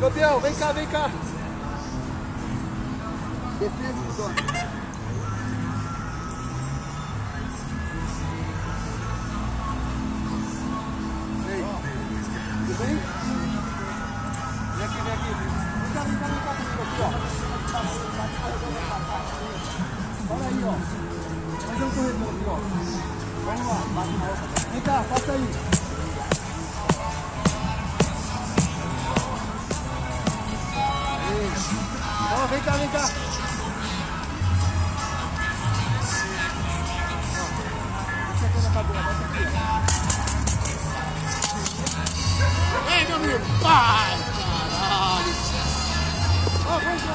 Campeão, vem cá, vem cá. Defesa do dono. Bem? Vem aqui, vem aqui. Vem cá, vem cá, vem cá comigo aqui, ó. Olha aí, ó. Fazer um corredor aqui, ó. Vamos lá, bate na outra. Vem cá, passa aí. Vem cá, vem cá. Ei, meu amigo! Pai, caralho! Ó, vem cá.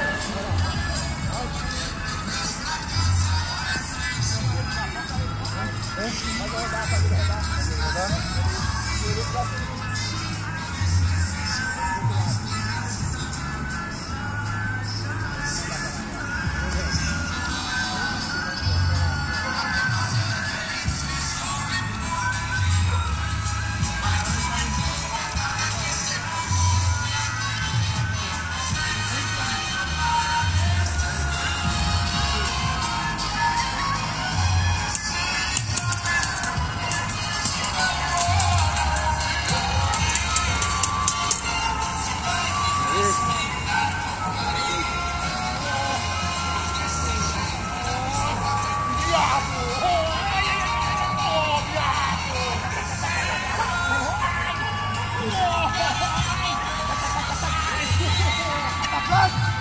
Vai rodar, vai rodar. Vai rodar. Let's go!